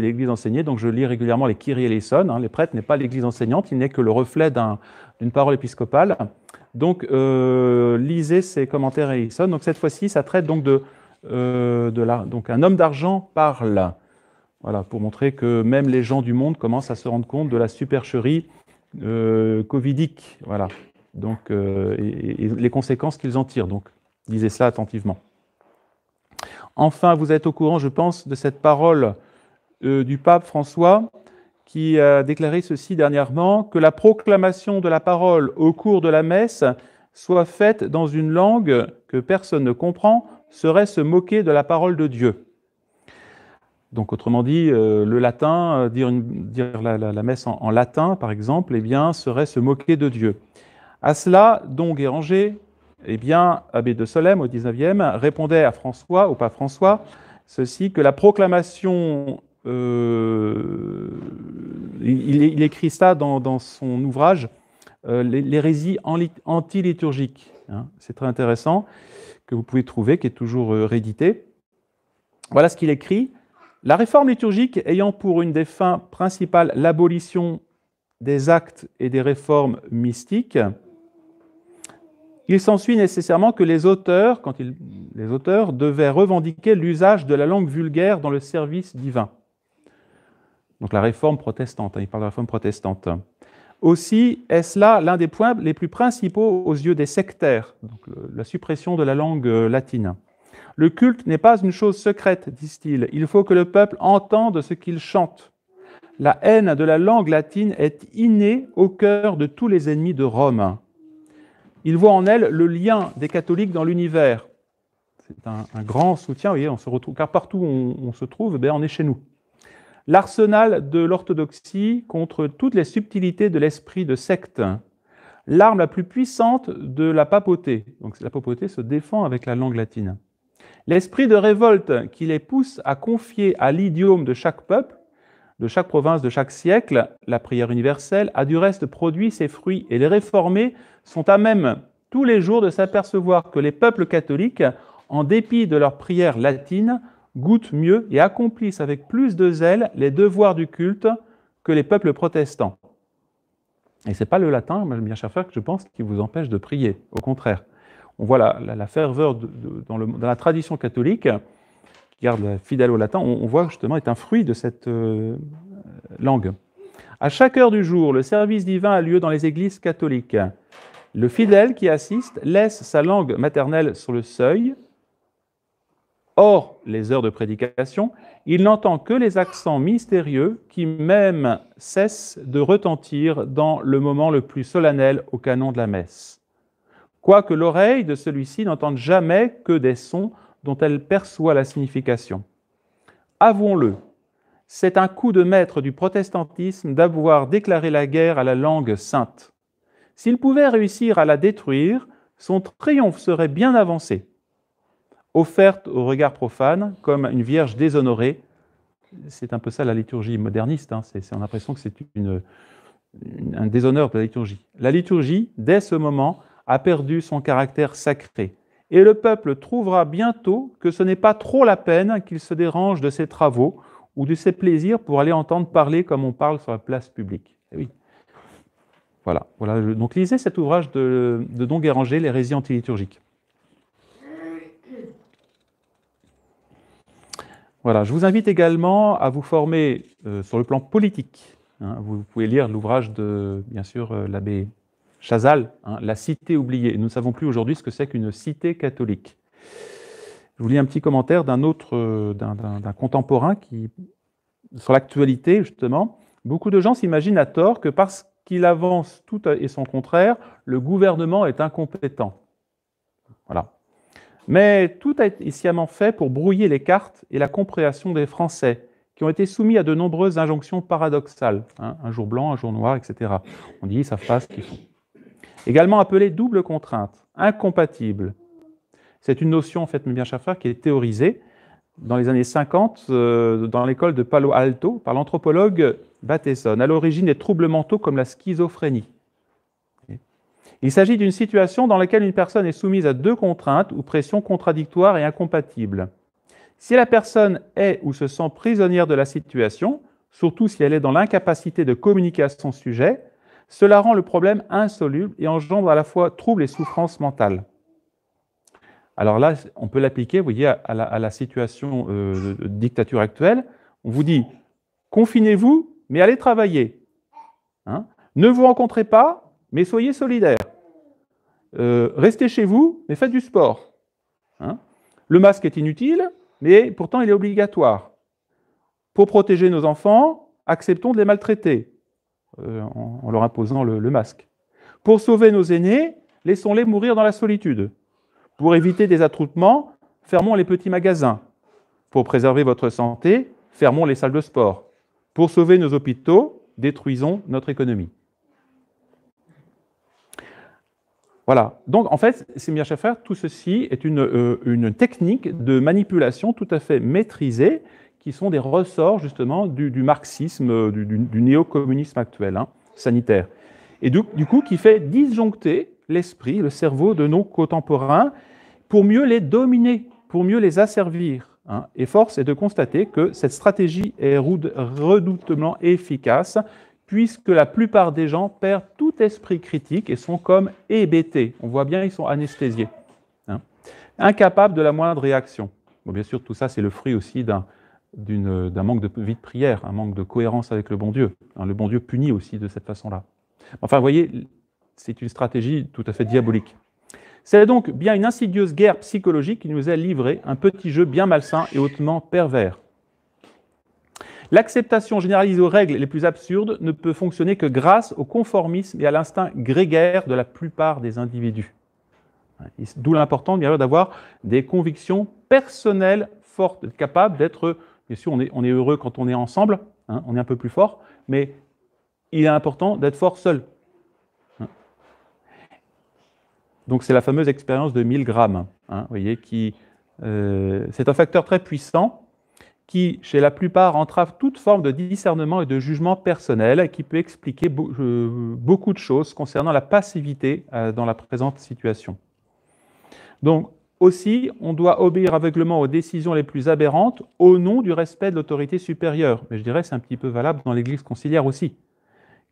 l'Église enseignée, donc je lis régulièrement les Kyrie eleison. Hein, les prêtres n'est pas l'Église enseignante, il n'est que le reflet d'une parole épiscopale. Donc, euh, lisez ces commentaires Eleison. Donc, cette fois-ci, ça traite donc de, euh, donc un homme d'argent parle. Voilà, pour montrer que même les gens du monde commencent à se rendre compte de la supercherie euh, covidique. Voilà. Donc, et, les conséquences qu'ils en tirent. Donc, lisez ça attentivement. Enfin, vous êtes au courant, je pense, de cette parole euh, du pape François qui a déclaré ceci dernièrement, que la proclamation de la parole au cours de la messe soit faite dans une langue que personne ne comprend, serait se moquer de la parole de Dieu. Donc, autrement dit, euh, le latin, dire, la, messe en, latin, par exemple, eh bien, serait se moquer de Dieu. À cela, Don Guéranger, eh bien, abbé de Solem au XIXe, répondait à François, au pape François, ceci que la proclamation, euh, il, écrit ça dans, son ouvrage, euh, l'hérésie anti-liturgique. Hein. C'est très intéressant, que vous pouvez trouver, qui est toujours euh, réédité. Voilà ce qu'il écrit. La réforme liturgique ayant pour une des fins principales l'abolition des actes et des réformes mystiques, il s'ensuit nécessairement que les auteurs, quand les auteurs devaient revendiquer l'usage de la langue vulgaire dans le service divin. Donc la réforme protestante, hein, il parle de la réforme protestante. Aussi, est-ce là l'un des points les plus principaux aux yeux des sectaires, la suppression de la langue euh, latine? Le culte n'est pas une chose secrète, disent-ils. Il faut que le peuple entende ce qu'il chante. La haine de la langue latine est innée au cœur de tous les ennemis de Rome. Il voit en elle le lien des catholiques dans l'univers. C'est un, grand soutien, vous voyez, on se retrouve, car partout où on, se trouve, ben, on est chez nous. L'arsenal de l'orthodoxie contre toutes les subtilités de l'esprit de secte. L'arme la plus puissante de la papauté. Donc la papauté se défend avec la langue latine. L'esprit de révolte qui les pousse à confier à l'idiome de chaque peuple, de chaque province, de chaque siècle, la prière universelle, a du reste produit ses fruits et les réformés sont à même tous les jours de s'apercevoir que les peuples catholiques, en dépit de leur prière latine, goûtent mieux et accomplissent avec plus de zèle les devoirs du culte que les peuples protestants. Et ce n'est pas le latin, bien cher frère, que je pense qui vous empêche de prier. Au contraire, on voit la, ferveur dans, la tradition catholique, qui garde fidèle au latin, on, voit justement est un fruit de cette euh, langue. À chaque heure du jour, le service divin a lieu dans les églises catholiques. Le fidèle qui assiste laisse sa langue maternelle sur le seuil. Hors les heures de prédication, il n'entend que les accents mystérieux qui même cessent de retentir dans le moment le plus solennel au canon de la messe. Quoique l'oreille de celui-ci n'entende jamais que des sons dont elle perçoit la signification. Avouons-le, c'est un coup de maître du protestantisme d'avoir déclaré la guerre à la langue sainte. S'il pouvait réussir à la détruire, son triomphe serait bien avancé. Offerte au regard profane comme une vierge déshonorée, c'est un peu ça la liturgie moderniste, hein. c'est, on a l'impression que c'est un déshonneur de la liturgie. La liturgie, dès ce moment, a perdu son caractère sacré. Et le peuple trouvera bientôt que ce n'est pas trop la peine qu'il se dérange de ses travaux ou de ses plaisirs pour aller entendre parler comme on parle sur la place publique. Eh oui. Voilà, voilà. Donc lisez cet ouvrage de, Don Guéranger, L'hérésie antiliturgique. Voilà, je vous invite également à vous former euh, sur le plan politique. Hein. vous pouvez lire l'ouvrage de, bien sûr, euh, l'abbé Chazal, hein, La cité oubliée. Nous ne savons plus aujourd'hui ce que c'est qu'une cité catholique. Je vous lis un petit commentaire d'un autre, euh, d'un contemporain qui, sur l'actualité justement. Beaucoup de gens s'imaginent à tort que parce qu'il avance tout et son contraire, le gouvernement est incompétent. Voilà. Mais tout a été sciemment fait pour brouiller les cartes et la compréhension des Français, qui ont été soumis à de nombreuses injonctions paradoxales. Hein, un jour blanc, un jour noir, etc. On dit, ça fasse ce qu'ils font. Également appelée double contrainte, incompatible. C'est une notion, en fait, bien frères, qui est théorisée dans les années 50 euh, dans l'école de Palo Alto par l'anthropologue Bateson, à l'origine des troubles mentaux comme la schizophrénie. Il s'agit d'une situation dans laquelle une personne est soumise à deux contraintes ou pressions contradictoires et incompatibles. Si la personne est ou se sent prisonnière de la situation, surtout si elle est dans l'incapacité de communiquer à son sujet, cela rend le problème insoluble et engendre à la fois troubles et souffrances mentales. Alors là, on peut l'appliquer, vous voyez, à la, situation euh, de dictature actuelle. On vous dit, confinez-vous, mais allez travailler. Hein? ne vous rencontrez pas, mais soyez solidaires. Euh, restez chez vous, mais faites du sport. Hein. le masque est inutile, mais pourtant il est obligatoire. Pour protéger nos enfants, acceptons de les maltraiter euh, en, leur imposant le masque. Pour sauver nos aînés, laissons-les mourir dans la solitude. Pour éviter des attroupements, fermons les petits magasins. Pour préserver votre santé, fermons les salles de sport. Pour sauver nos hôpitaux, détruisons notre économie. Voilà. Donc, en fait, bien faire, tout ceci est euh, une, technique de manipulation tout à fait maîtrisée qui sont des ressorts, justement, du, marxisme, euh, du, du, néo-communisme actuel, hein, sanitaire. Et du, coup, qui fait disjoncter l'esprit, le cerveau de nos contemporains pour mieux les dominer, pour mieux les asservir. Hein. Et force est de constater que cette stratégie est redoutablement efficace, puisque la plupart des gens perdent tout esprit critique et sont comme hébétés. On voit bien, ils sont anesthésiés, hein. incapables de la moindre réaction. Bon, bien sûr, tout ça, c'est le fruit aussi d'un manque de vie de prière, un manque de cohérence avec le bon Dieu. Hein. le bon Dieu punit aussi de cette façon-là. Enfin, vous voyez, c'est une stratégie tout à fait diabolique. C'est donc bien une insidieuse guerre psychologique qui nous a livré un petit jeu bien malsain et hautement pervers. L'acceptation généralisée aux règles les plus absurdes ne peut fonctionner que grâce au conformisme et à l'instinct grégaire de la plupart des individus. D'où l'importance d'avoir des convictions personnelles fortes, capables d'être, bien sûr, on est, heureux quand on est ensemble, hein, on est un peu plus fort, mais il est important d'être fort seul. Donc c'est la fameuse expérience de 1000 grammes. Hein, voyez, euh, c'est un facteur très puissant qui, chez la plupart, entrave toute forme de discernement et de jugement personnel, qui peut expliquer euh, beaucoup de choses concernant la passivité euh, dans la présente situation. Donc aussi, on doit obéir aveuglement aux décisions les plus aberrantes au nom du respect de l'autorité supérieure. Mais je dirais c'est un petit peu valable dans l'Église conciliaire aussi.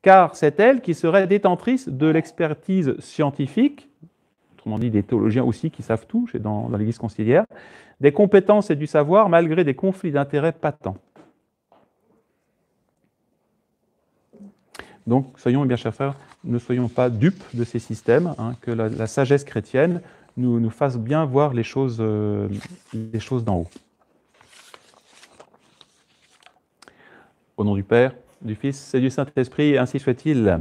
Car c'est elle qui serait détentrice de l'expertise scientifique autrement dit des théologiens aussi qui savent tout dans, dans l'Église conciliaire, des compétences et du savoir malgré des conflits d'intérêts patents. Donc, soyons, bien chers frères, ne soyons pas dupes de ces systèmes, hein, que la, sagesse chrétienne nous, fasse bien voir les choses, euh, les choses d'en haut. Au nom du Père, du Fils et du Saint-Esprit, ainsi soit-il.